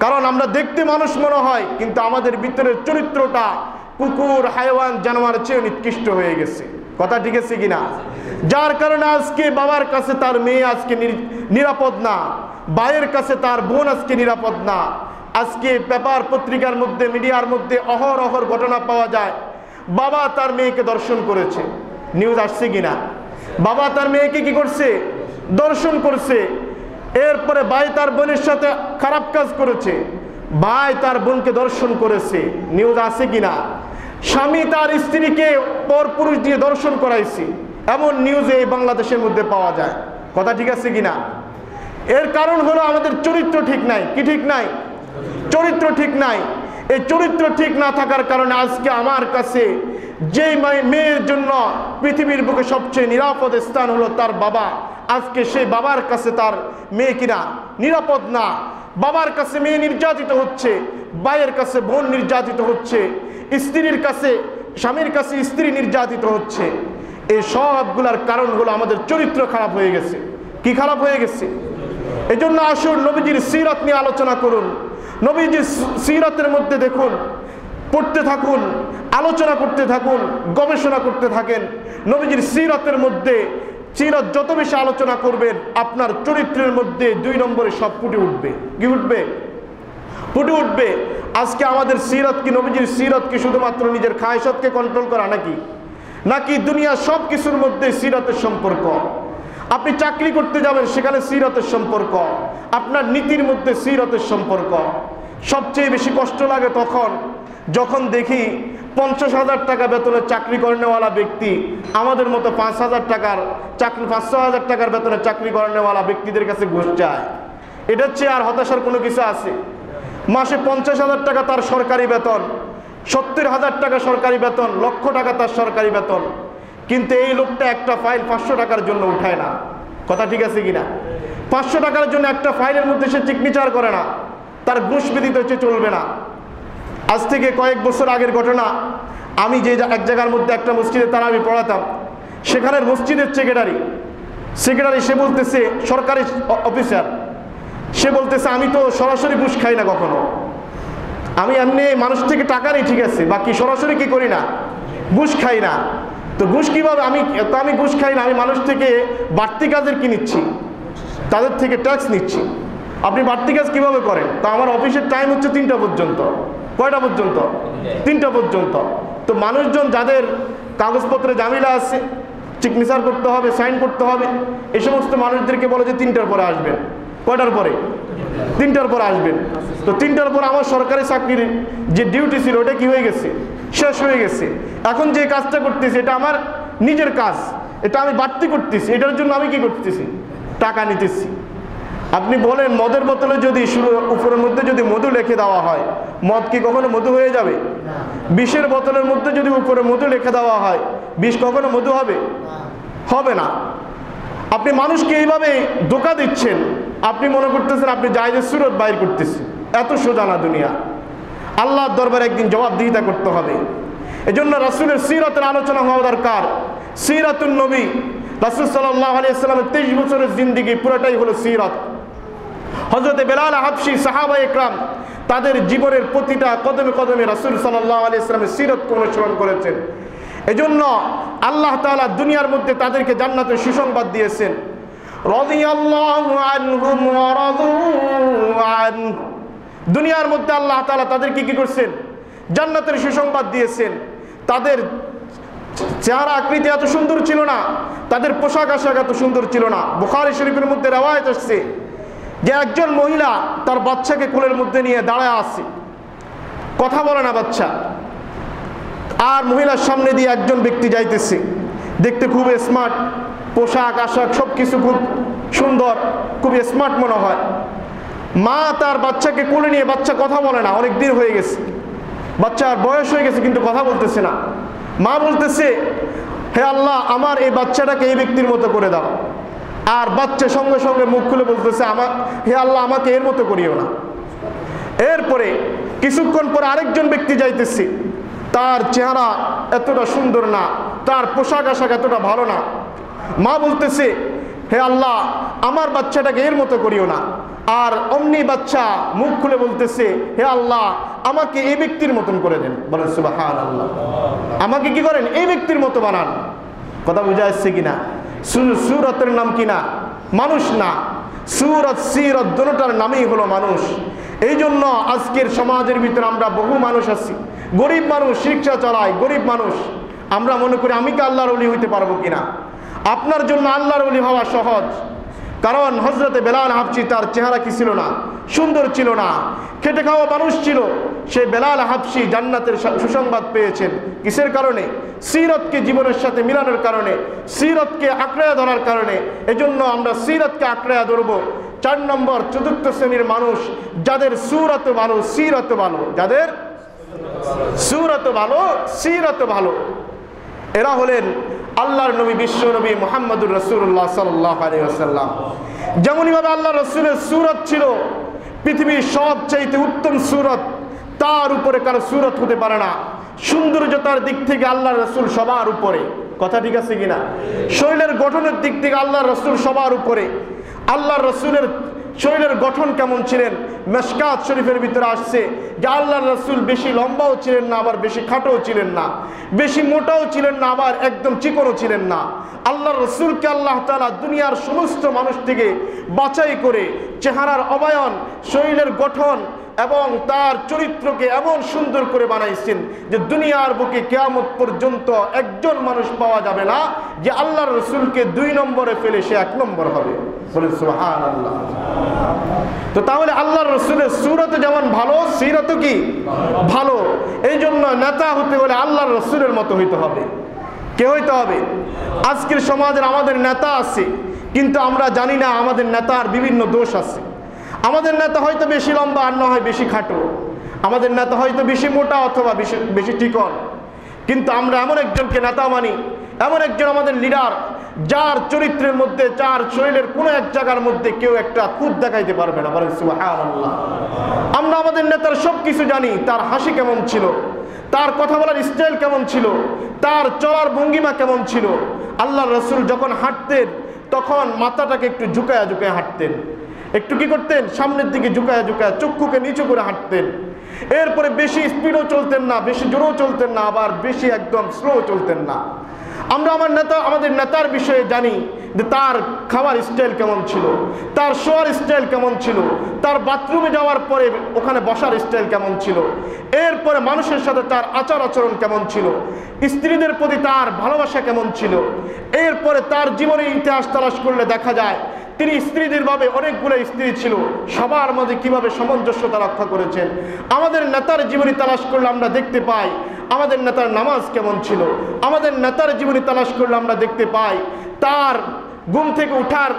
কারণ আমরা দেখতে মানুষ মনে হয়, কিন্তু আমাদের ভিতরের চরিত্রটা কুকুর, হাইওয়ান জানোয়ার চেয়ে নিকৃষ্ট হয়ে গেছে। কথা ঠিক আছে কিনা? যার কারণে আজকে বাবার কাছে তার মেয়ে আজকে নির- নিরাপদ না, ভাইয়ের কাছে তার বোন আজকে নিরাপদ না। আজকে পেপার পত্রিকার মধ্যে, মিডিয়ার মধ্যে অহর অহর ঘটনা পাওয়া যায়। বাবা তার মেয়েকে দর্শন করেছে। নিউজ আসছে কিনা? বাবা তার মেয়েকে কি করছে? দর্শন করছে। এরপরে ভাই তার বোনের সাথে খারাপ কাজ করেছে। ভাই তার বোনকে দর্শন করেছে। নিউজ আছে কিনা? স্বামী তার স্ত্রীকে পর পুরুষ দিয়ে দর্শন করাইছে। এমন নিউজ এই বাংলাদেশের মধ্যে পাওয়া যায়। কথা ঠিক আছে কিনা? এর কারণ হলো আমাদের চরিত্র ঠিক নাই। কি ঠিক নাই? চরিত্র ঠিক নাই। এই চরিত্র ঠিক না থাকার কারণে আজকে আমার কাছে যেই মেয়ের জন্য পৃথিবীর বুকে সবচেয়ে নিরাপদ স্থান হলো তার বাবা। আজকে সেই বাবার কাছে তার মেয়ে কিনা নিরাপদ না। বাবার কাছে মেয়ে নির্যাতিত হচ্ছে, ভাইয়ের কাছে বোন নির্যাতিত হচ্ছে, স্ত্রীর কাছে, স্বামীর কাছে স্ত্রী নির্যাতিত হচ্ছে। এই সবগুলার কারণ হলো আমাদের চরিত্র খারাপ হয়ে গেছে। কি খারাপ হয়ে গেছে? এই জন্য আসুন নবীজির সিরত নিয়ে আলোচনা করুন। নবীজির সিরতের মধ্যে দেখুন, পড়তে থাকুন আলোচনা করতে থাকুন, গবেষণা করতে থাকেন। নবীজির সিরতের মধ্যে, সিরত যত বেশি আলোচনা করবেন, আপনার চরিত্রের মধ্যে দুই নম্বরে সব ফুটে উঠবে। কি উঠবে? ফুটে উঠবে। আজকে আমাদের সিরত কি, নবীজির সিরত কি শুধুমাত্র নিজের খায়সতকে কন্ট্রোল করা নাকি? নাকি দুনিয়ার সব কিছুর মধ্যে সিরতের সম্পর্ক? আপনি চাকরি করতে যাবেন, সেখানে সিরতের সম্পর্ক। আপনার নীতির মধ্যে সিরতের সম্পর্ক। সবচেয়ে বেশি কষ্ট লাগে তখন, যখন দেখি পঞ্চাশ হাজার টাকা বেতনের চাকরি করেনেওয়ালা ব্যক্তি, আমাদের মতো পাঁচ হাজার টাকার চাকরি পাঁচশো হাজার টাকার বেতনে চাকরি করেনেওয়ালা ব্যক্তিদের কাছে ঘুষ চায়। এটা হচ্ছে আর হতাশার কোনো কিছু আছে? মাসে পঞ্চাশ হাজার টাকা তার সরকারি বেতন, সত্তর হাজার টাকা সরকারি বেতন, লক্ষ টাকা তার সরকারি বেতন। কিন্তু এই লোকটা একটা ফাইল পাঁচশো টাকার জন্য উঠায় না। কথা ঠিক আছে কিনা? পাঁচশো টাকার জন্য একটা ফাইলের মধ্যে সে চিকনিচার করে না। তার ঘুষ বিদিত হচ্ছে চলবে না। আজ থেকে কয়েক বছর আগের ঘটনা। আমি যে এক জায়গার মধ্যে একটা মসজিদে তারা আমি পড়াতাম। সেখানের মসজিদের সেক্রেটারি সেক্রেটারি সে বলতেছে, সরকারি অফিসার সে বলতেছে, আমি তো সরাসরি ঘুষ খাই না কখনো। আমি এমনি মানুষ থেকে টাকা নেই, ঠিক আছে। বাকি সরাসরি কি করি না? ঘুষ খাই না। তো ঘুষ কীভাবে আমি তো আমি ঘুষ খাই না। আমি মানুষ থেকে বাড়তি কাজের কি নিচ্ছি? তাদের থেকে ট্যাক্স নিচ্ছি। আপনি বাড়তি কাজ কীভাবে করেন? তো আমার অফিসের টাইম হচ্ছে তিনটা পর্যন্ত। কয়টা পর্যন্ত? তিনটা পর্যন্ত। তো মানুষজন যাদের কাগজপত্রে জামিলা আছে চিকনিচার করতে হবে, সাইন করতে হবে এই সমস্ত মানুষদেরকে বলে যে তিনটার পরে আসবেন। কয়টার পরে? তিনটার পর আসবেন। তো তিনটার পর আমার সরকারি চাকরির যে ডিউটি ছিল, ওটা কি হয়ে গেছে? শেষ হয়ে গেছে। এখন যে কাজটা করতেছি, এটা আমার নিজের কাজ। এটা আমি বাড়তি করতেছি। এটার জন্য আমি কি করতেছি? টাকা নিতেছি। আপনি বলেন মদের বোতলে যদি উপরের মধ্যে যদি মধু লিখে দেওয়া হয় মদ কি কখনো মধু হয়ে যাবে? বিষের বোতলের মধ্যে যদি উপরে মধু লিখে দেওয়া হয় বিষ কখনো মধু হবে? হবে না। আপনি মানুষকে এইভাবে ধোকা দিচ্ছেন। আপনি মনে করতেছেন আপনি জায়জের সুরত বাইর করতেছেন। এত সোজা না দুনিয়া। আল্লাহর দরবারে একদিন জবাবদিহিতা করতে হবে। এজন্য রাসূলের সিরাতের আলোচনা হওয়া দরকার। সিরাতুন নবী রাসূল সাল্লাল্লাহু আলাইহি সাল্লামের 23 বছরের জিন্দেগি পুরোটাই হলো সিরাত। হজরতে বেলাল হাবশি সাহাবা একরাম তাদের জীবনের প্রতিটা কদমে কদমে রাসুল সাল্লাল্লাহু আলাইহি সাল্লামের সিরতকে অনুসরণ করেছেন। এজন্য আল্লাহ তাআলা দুনিয়ার মধ্যে তাদেরকে জান্নাতের সুসংবাদ দিয়েছেন। দুনিয়ার মধ্যে আল্লাহ তাআলা তাদেরকে কি করছেন? জান্নাতের সুসংবাদ দিয়েছেন। তাদের চেহারা আকৃতি এত সুন্দর ছিল না, তাদের পোশাক আশাক এত সুন্দর ছিল না। বুখারি শরীফের মধ্যে রেওয়ায়ত আসছে। যে একজন মহিলা তার বাচ্চাকে কোলের মধ্যে নিয়ে দাঁড়ায় আসছে কথা বলে না বাচ্চা। আর মহিলার সামনে দিয়ে একজন ব্যক্তি যাইতেছে। দেখতে খুব স্মার্ট পোশাক, আশাক সব কিছু খুব সুন্দর, খুব স্মার্ট মনে হয়। মা তার বাচ্চাকে কোলে নিয়ে, বাচ্চা কথা বলে না, অনেক দিন হয়ে গেছে। বাচ্চার বয়স হয়ে গেছে, কিন্তু কথা বলতেছে না। মা বলতেছে, হে আল্লাহ, আমার এই বাচ্চাটাকে এই ব্যক্তির মতো করে দাও। আর বাচ্চা সঙ্গে সঙ্গে মুখ খুলে বলতেছে আমার হে আল্লাহ, আমাকে এর মতো করিও না। এরপরে কিছুক্ষণ পরে আরেকজন ব্যক্তি যাইতেছে, তার চেহারা এতটা সুন্দর না, তার পোশাক আশাক এতটা ভালো না। মা বলতেছে, হে আল্লাহ, আমার বাচ্চাটাকে এর মতো করিও না। আর অমনি বাচ্চা মুখ খুলে বলতেছে, হে আল্লাহ, আমাকে এই ব্যক্তির মতন করে দেন। বলেন সুবাহান আল্লাহ আমাকে কি করেন? এই ব্যক্তির মতো বানান। কথা বুঝা যাচ্ছে কিনা? সুরতের নাম কি না? মানুষ না। সুরত, সিরত দুটার নামই হলো মানুষ। এই জন্য আজকের সমাজের ভিতরে আমরা বহু মানুষ আছি। গরিব মানুষ, শিক্ষা চালায় গরিব মানুষ। আমরা মনে করি আমি কি আল্লাহর অলি হইতে পারব কিনা? আপনার জন্য আল্লাহর অলি হওয়া সহজ। কারণ হজরতে বেলাল হাফসি তার চেহারা কি ছিল না? সুন্দর ছিল না। খেটে খাওয়া মানুষ ছিল। সে বেলাল হাফসি জান্নাতের সুসংবাদ পেয়েছেন। কিসের কারণে? সিরতকে জীবনের সাথে মিলানোর কারণে, সিরতকে আঁকড়ায়া ধরার কারণে। এজন্য আমরা সিরতকে আঁকড়ায়া ধরবো। চার নম্বর, চতুর্থ শ্রেণির মানুষ যাদের সুরত ভালো, সিরত ভালো। যাদের সুরত ভালো, সিরত ভালো। এরা হলেন আল্লাহর নবী, বিশ্ব নবী মোহাম্মদুর রসুল্লাহ সাল্লাহ আলিয়াল্লাম যেমনইভাবে আল্লাহ রসুলের সুরত ছিল, পৃথিবীর সবচাইতে উত্তম সুরত, তার উপরে কারও সুরত হতে পারে না। সৌন্দর্যতার দিক থেকে আল্লাহ রসুল সবার উপরে। কথা ঠিক আছে কিনা? শরীরের গঠনের দিক থেকে আল্লাহ রসুল সবার উপরে। আল্লাহ রসুলের শরীরের গঠন কেমন ছিলেন? মেশকাত শরীফের ভিতরে আসছে। যে আল্লাহ রসুল বেশি লম্বাও ছিলেন না, আবার বেশি খাটোও ছিলেন না। বেশি মোটাও ছিলেন না, আবার একদম চিকনও ছিলেন না। আল্লাহ রসুলকে আল্লাহ তালা দুনিয়ার সমস্ত মানুষ থেকে বাছাই করে চেহারার অবায়ন, শরীরের গঠন এবং তার চরিত্রকে এমন সুন্দর করে বানাইছেন যে দুনিয়ার বুকে কেয়ামত পর্যন্ত একজন মানুষ পাওয়া যাবে না, যে আল্লাহ রসুলকে দুই নম্বরে ফেলে সে এক নম্বর হবে। তো তাহলে আল্লাহ রসুলের সুরত যেমন ভালো, সিরত কি? ভালো। এই জন্য নেতা হতে হলে আল্লাহ রসুলের মতো হইতে হবে। কে হইতে হবে? আজকের সমাজের আমাদের নেতা আছে, কিন্তু আমরা জানি না আমাদের নেতার বিভিন্ন দোষ আছে। আমাদের নেতা হয়তো বেশি লম্বা আর না হয় বেশি খাটো। আমাদের নেতা হয়তো বেশি মোটা অথবা বেশি বেশি চিকন কিন্তু আমরা এমন একজনকে নেতা মানি, এমন একজন আমাদের লিডার, যার চরিত্রের মধ্যে, যার শরীরের কোনো এক জায়গার মধ্যে কেউ একটা খুদ দেখাইতে পারবে না। আমরা আমাদের নেতার সব কিছু জানি, তার হাসি কেমন ছিল, তার কথা বলার স্টাইল কেমন ছিল, তার চলার ভঙ্গিমা কেমন ছিল। আল্লাহ রসুল যখন হাঁটতেন, তখন মাথাটাকে একটু ঝুঁকায়া ঝুঁকায় হাঁটতেন। একটু কি করতেন? সামনের দিকে ঝুঁকায়া ঝুঁকায় চক্ষুকে নিচু করে হাঁটতেন। এরপরে বেশি স্পিডও চলতেন না, বেশি জোরেও চলতেন না, আবার বেশি একদম স্লো চলতেন না। আমরা আমার নেতা, আমাদের নেতার বিষয়ে জানি যে তার খাবার স্টাইল কেমন ছিল, তার শোয়ার স্টাইল কেমন ছিল, তার বাথরুমে যাওয়ার পরে ওখানে বসার স্টাইল কেমন ছিল, এরপরে মানুষের সাথে তার আচার আচরণ কেমন ছিল, স্ত্রীদের প্রতি তার ভালোবাসা কেমন ছিল, এরপরে তার জীবনের ইতিহাস তালাশ করলে দেখা যায় তিনি স্ত্রীদের ভাবে অনেকগুলো স্ত্রী ছিল। সবার মধ্যে কীভাবে সামঞ্জস্যতা রক্ষা করেছেন? আমাদের নেতার জীবনী তালাশ করলে আমরা দেখতে পাই, আমাদের নেতার নামাজ কেমন ছিল? আমাদের নেতার জীবনী তালাশ করলে আমরা দেখতে পাই, তার ঘুম থেকে উঠার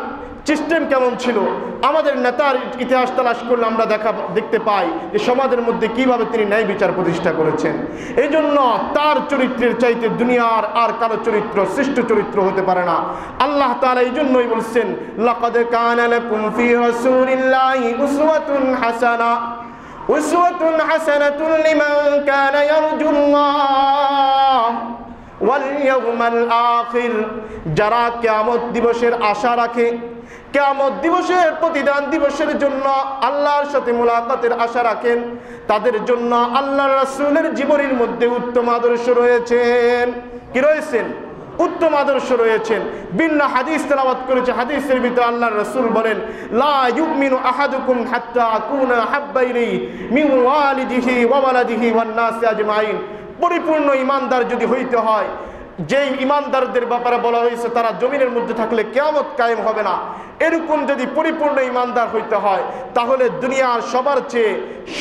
সিস্টেম কেমন ছিল? আমাদের নেতার ইতিহাস তালাশ করলে আমরা দেখা, দেখতে পাই যে সমাজের মধ্যে কীভাবে তিনি ন্যায় বিচার প্রতিষ্ঠা করেছেন। এই জন্য তার চরিত্রের চাইতে দুনিয়ার আর কারও চরিত্র, শ্রেষ্ঠ চরিত্র হতে পারে না। আল্লাহ তাআলা এই জন্যই বলছেন, লাকাদ হাসানা। কানা ইয়ারজুল্লাহ। ওয়াল যারা কেয়ামত দিবসের আশা রাখে, কেয়ামত দিবসের প্রতিদান দিবসের জন্য আল্লাহর সাথে মোলাকাতের আশা রাখেন, তাদের জন্য আল্লাহ রাসূলের জীবনের মধ্যে উত্তম আদর্শ রয়েছেন। কি রয়েছেন? উত্তম আদর্শ রয়েছেন। ভিন্ন হাদিস তেলাওয়াত করেছে, হাদিসের ভিতরে আল্লাহর রসুল বলেন, লা আহাদুকুম হাত্তা আকুনা হাব্বা ইলাইহি মিন ওয়ালিদিহি ওয়া ওয়ালাদিহি ওয়ান আজমাইন। পরিপূর্ণ ইমানদার যদি হইতে হয়, যেই ইমানদারদের ব্যাপারে বলা হয়েছে, তারা জমিনের মধ্যে থাকলে কেয়ামত কায়েম হবে না। এরকম যদি পরিপূর্ণ ইমানদার হইতে হয়, তাহলে দুনিয়ার সবার চেয়ে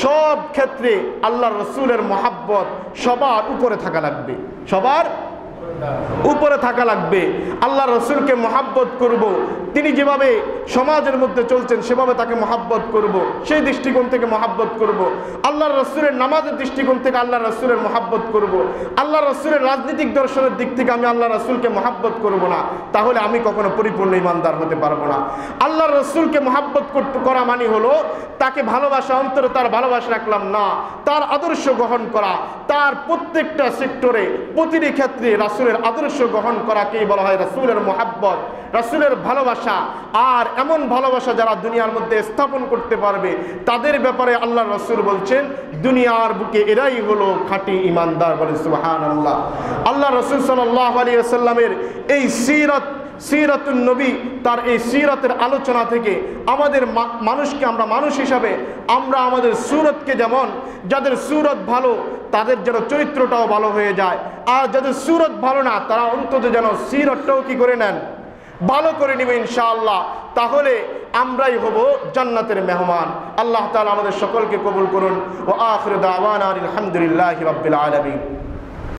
সব ক্ষেত্রে আল্লাহ রসুলের মহাব্বত সবার উপরে থাকা লাগবে। সবার উপরে থাকা লাগবে আল্লাহ রসুলকে মহাব্বত করব। তিনি যেভাবে সমাজের মধ্যে চলছেন, সেভাবে তাকে মহাব্বত করব। সেই দৃষ্টিকোণ থেকে মহাব্বত করব। আল্লাহ রসুলের নামাজের দৃষ্টিকোণ থেকে আল্লাহ রসুলের মহাব্বত করব। আল্লাহ রসুলের রাজনৈতিক দর্শনের দিক থেকে আমি আল্লাহ রসুলকে মহাব্বত করব না তাহলে আমি কখনো পরিপূর্ণ ইমানদার হতে পারব না আল্লাহ রসুলকে মহাব্বত করা মানে হলো, তাকে ভালোবাসা অন্তরে তার ভালোবাসা রাখলাম না তার আদর্শ গ্রহণ করা তার প্রত্যেকটা সেক্টরে, প্রতিটি ক্ষেত্রে রাসুলের আদর্শ গ্রহণ করাকেই বলা হয় রাসুলের মোহাব্বত, রাসুলের ভালোবাসা। আর এমন ভালোবাসা যারা দুনিয়ার মধ্যে স্থাপন করতে পারবে, তাদের ব্যাপারে আল্লাহ রসুল বলছেন, দুনিয়ার বুকে এরাই হলো খাঁটি ইমানদার বলে সুহান আল্লাহ আল্লাহ রসুল সাল্লাহ আলিয়া সাল্লামের এই সিরত সিরাতুন নবী তার এই সিরাতের আলোচনা থেকে আমাদের মানুষকে আমরা মানুষ হিসাবে, আমরা আমাদের সুরতকে যেমন, যাদের সুরত ভালো, তাদের যেন চরিত্রটাও ভালো হয়ে যায়। আর যাদের সুরত ভালো না, তারা অন্তত যেন সিরতটাও কি করে নেন? ভালো করে নেবে ইনশাআল্লাহ। তাহলে আমরাই হব জান্নাতের মেহমান। আল্লাহ তালা আমাদের সকলকে কবুল করুন। ও আখির দাওয়ানা আলহামদুলিল্লাহি রাব্বিল আলামিন।